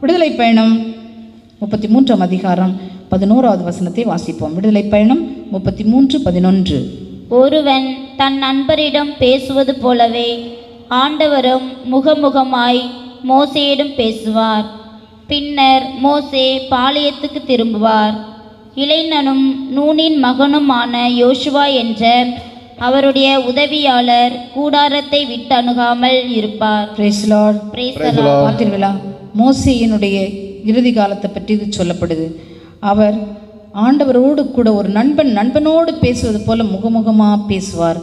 விடுதலை பயணம் முப்பத்தி மூன்றாம் அதிகாரம் பதினோராவது வசனத்தை வாசிப்போம். விடுதலை பயணம் முப்பத்தி மூன்று பதினொன்று. ஒருவன் தன் நண்பரிடம் பேசுவது போலவே ஆண்டவரும் முகமுகமாய் மோசேயிடம் பேசுவார். பின்னர் மோசே பாளையத்துக்கு திரும்புவார். இளைஞனும் நூனின் மகனுமான யோசுவா என்ற அவருடைய உதவியாளர் கூடாரத்தை விட்டு அணுகாமல் இருப்பார். பார்த்தீர்களா மோசையினுடைய இறுதி காலத்தை பற்றி இது சொல்லப்படுது. அவர் ஆண்டவரோடு கூட ஒரு நண்பன் நண்பனோடு பேசுவது போல முகமுகமாக பேசுவார்.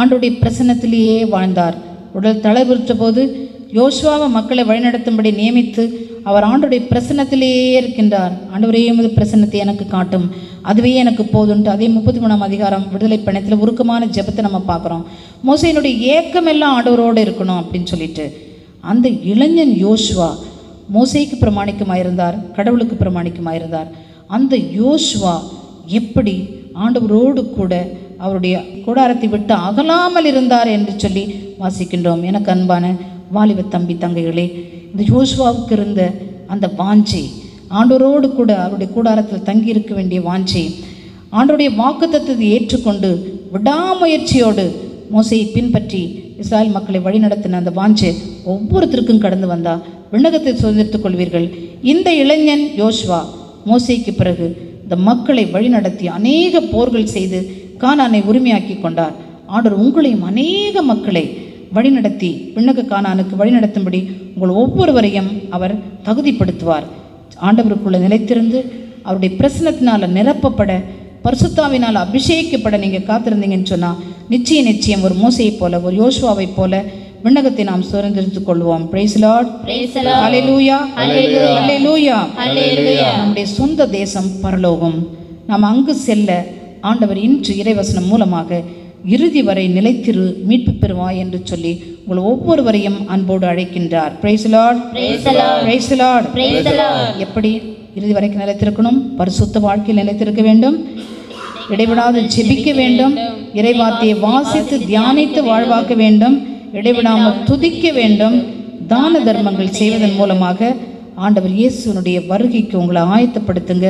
ஆண்டுடைய பிரசன்னத்திலேயே வாழ்ந்தார். உடல் தளர்வுற்ற போது யோசுவாவை மக்களை வழிநடத்தும்படி நியமித்து அவர் ஆண்டுடைய பிரசன்னத்திலேயே இருக்கின்றார். ஆண்டவரே எமது பிரசன்னத்தை எனக்கு காட்டும். அதுவே எனக்கு போதுன்ட்டு அதே முப்பத்தி மூணாம் அதிகாரம் விடுதலை பணத்தில் உருக்கமான ஜெபத்தை நம்ம பார்க்குறோம். மோசையினுடைய ஏக்கமெல்லாம் ஆண்டவரோடு இருக்கணும் அப்படின்னு சொல்லிட்டு. அந்த இளைஞன் யோசுவா மோசைக்கு பிரமாணிக்கமாயிருந்தார் கடவுளுக்கு பிரமாணிக்கமாயிருந்தார். அந்த யோசுவா எப்படி ஆண்டவரோடு கூட அவருடைய கூடாரத்தை விட்டு அகலாமல் இருந்தார் என்று சொல்லி வாசிக்கின்றோம். எனக்கு அன்பான வாலிப தம்பி தங்கைகளே இந்த யோசுவாவுக்கு இருந்த அந்த வாஞ்சை ஆண்டவரோடு கூட அவருடைய கூடாரத்தில் தங்கி இருக்க வேண்டிய வாஞ்சை ஆண்டவருடைய தத்துவத்தை ஏற்றுக்கொண்டு விடாமுயற்சியோடு மோசையை பின்பற்றி இஸ்ராயல் மக்களை வழிநடத்தின அந்த வாஞ்சை ஒவ்வொருத்தருக்கும் கடந்து வந்தால் விண்ணகத்தை சுதந்திரித்துக் கொள்வீர்கள். இந்த இளைஞன் யோஷ்வா மோசைக்கு பிறகு இந்த மக்களை வழிநடத்தி அநேக போர்கள் செய்து கானானை உரிமையாக்கி கொண்டார். ஆண்டவர் உங்களையும் அநேக மக்களை வழிநடத்தி விண்ணக கானானுக்கு வழிநடத்தும்படி உங்கள் ஒவ்வொருவரையும் அவர் தகுதிப்படுத்துவார். ஆண்டவருக்குள்ள நிலைத்திருந்து அவருடைய பிரசனத்தினால் நிரப்பப்பட பரிசுத்தாவினால் அபிஷேகிக்கப்பட நீங்கள் காத்திருந்தீங்கன்னு சொன்னால் நிச்சய நிச்சயம் ஒரு மோசையைப் போல ஒரு யோசுவாவைப் போல விண்ணகத்தை நாம் சுதந்திரித்துக் கொள்வோம். நம்முடைய சொந்த தேசம் பரலோகம். நாம் அங்கு செல்ல ஆண்டவர் இன்று இறைவசனம் மூலமாக இறுதி வரை நிலைத்திரு மீட்பு பெறுவாய் என்று சொல்லி உங்கள் ஒவ்வொருவரையும் அன்போடு அழைக்கின்றார். எப்படி இறுதி வரைக்கும் நிலைத்திருக்கணும்? பரிசுத்த வாழ்க்கையில் நிலைத்திருக்க வேண்டும். இடைவிடாது ஜெபிக்க வேண்டும். இறைவார்த்தையை வாசித்து தியானித்து வாழ்வாக்க வேண்டும். இடைவிடாமல் துதிக்க வேண்டும். தான தர்மங்கள் செய்வதன் மூலமாக ஆண்டவர் இயேசுனுடைய வருகைக்கு உங்களை ஆயத்தப்படுத்துங்க.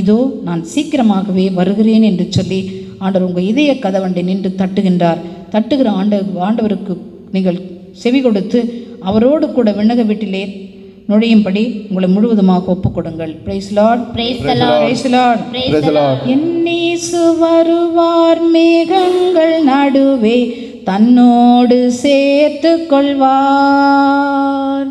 இதோ நான் சீக்கிரமாகவே வருகிறேன் என்று சொல்லி ஆண்டவர் உங்கள் இதய கதவண்டை நின்று தட்டுகின்றார். தட்டுகிற ஆண்ட ஆண்டவருக்கு நீங்கள் செவி கொடுத்து அவரோடு கூட விண்ணக வீட்டிலே நுழையும்படி உங்களை முழுவதுமாக ஒப்புக் கொடுங்கள் praise lord Praise the Lord. Praise lord. என்னீசு வருவார் மேகங்கள் நடுவே. தன்னோடு சேர்த்து கொள்வார்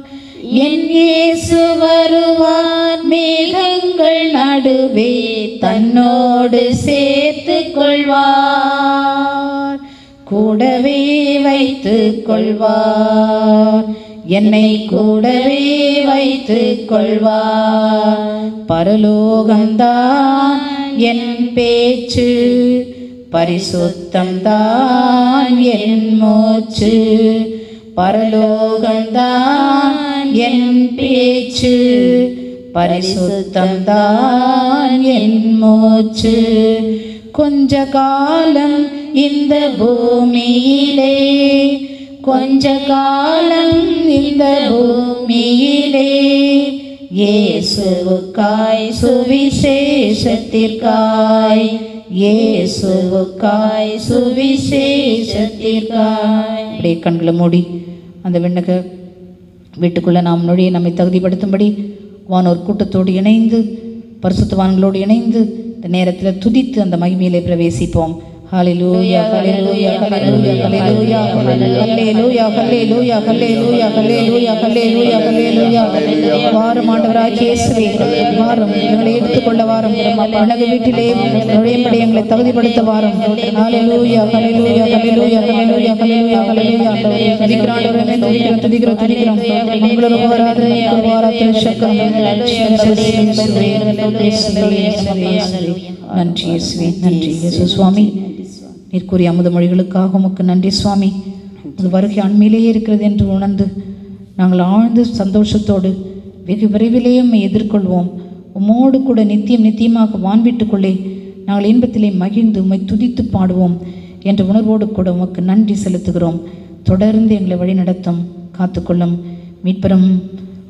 என் இயேசு வருவார் மேகங்கள் நடுவே தன்னோடு சேர்த்து கொள்வார் கூடவே வைத்து கொள்வார் என்னை கூடவே வைத்து கொள்வார் பரலோகம்தான் என் பேச்சு. பரிசுத்தம் தான் என் மூச்சு. பரலோகம்தான் என் பேச்சு. பரிசுத்தம் தான் என் மூச்சு. கொஞ்ச காலம் இந்த பூமியிலே கொஞ்ச காலம் இந்த பூமியிலே இயேசுவுக்காய் சுவிசேஷத்திற்காய் இயேசுவுக்காய் சுவிசேஷத்திற்காய். அப்படியே கண்களை மூடி அந்த விண்ணக வீட்டுக்குள்ளே நாம் நொழியை நம்மை தகுதிப்படுத்தும்படி வானோர் கூட்டத்தோடு இணைந்து பரிசுத்தவான்களோடு இணைந்து இந்த நேரத்தில் துதித்து அந்த மகிமையிலே பிரவேசிப்போம். ஹalleluya ஹalleluya ஹalleluya ஹalleluya ஹalleluya ஹalleluya ஹalleluya ஹalleluya ஹalleluya ஹalleluya வாரும் ஆண்டவராகிய இயேசுவே வாரும் எங்களை எடுத்துக்கொள்ள வாரும் உலக வீட்டிலே நுழையும்படி எங்களை தகுதிப்படுத்த வாரும் ஹalleluya ஹalleluya ஹalleluya ஹalleluya ஹalleluya ஹalleluya துதிக்கிறோம் ஆண்டவரே துதிக்கிறோம் துதிக்கிறோம் துதிக்கிறோம் உங்களோட ஆராதனை ஆராதனை சக்கரம் நன்றி இயேசுவே நன்றி இயேசு சுவாமி நீர் கூறிய அமுத மொழிகளுக்காக உமக்கு நன்றி சுவாமி. அது வருகை அண்மையிலேயே இருக்கிறது என்று உணர்ந்து நாங்கள் ஆழ்ந்த சந்தோஷத்தோடு வெகு விரைவிலேயே உம்மை எதிர்கொள்வோம். உம்மோடு கூட நித்தியம் நித்தியமாக வான்வீட்டுக்குள்ளே நாங்கள் இன்பத்திலே மகிழ்ந்து உம்மை துதித்து பாடுவோம் என்ற உணர்வோடு கூட உமக்கு நன்றி செலுத்துகிறோம். தொடர்ந்து எங்களை வழிநடத்தும் காத்துக்கொள்ளும். மீட்பெறும்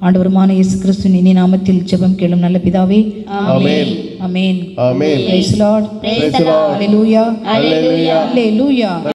ஆண்டவருமான இயேசு கிறிஸ்துவின் இனி நாமத்தில் ஜெபம் கேளும் நல்ல பிதாவே. ஆமென். அமேன் ஆமென். Praise lord the Lord. ஹalleluya Hallelujah. ஹalleluya